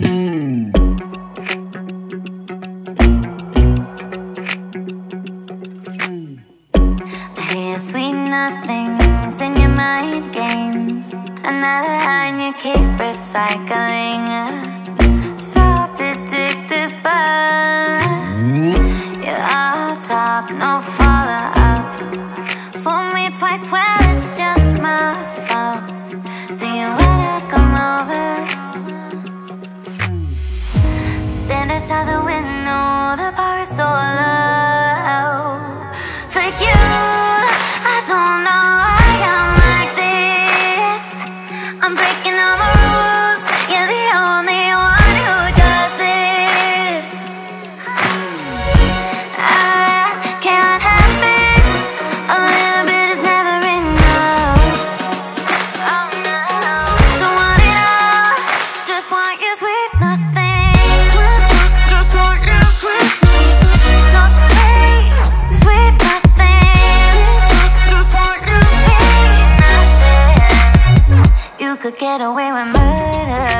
I hear sweet nothings in your mind games. Another line you keep recycling. So You could get away with murder.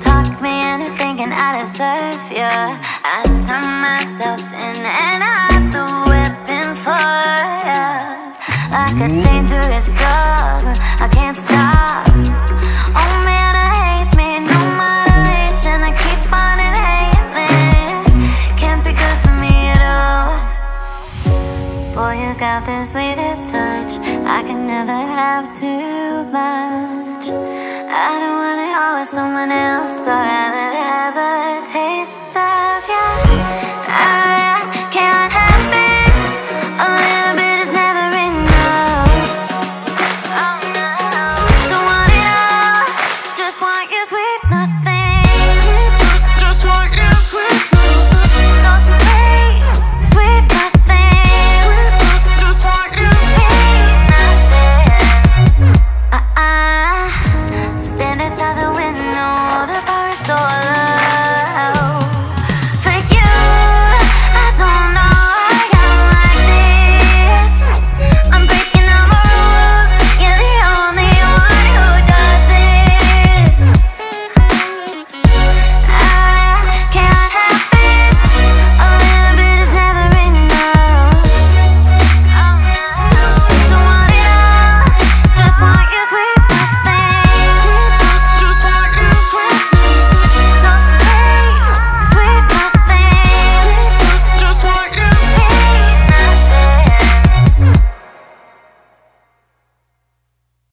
Talk me into thinking I deserve you. I turn myself in and out the weapon for you. Like a dangerous drug, I can't stop. Oh man, I hate me, no moderation. I keep on inhaling. Can't be good for me at all. Boy, you got the sweetest touch. I never have too much. I don't it all with someone else. I'd rather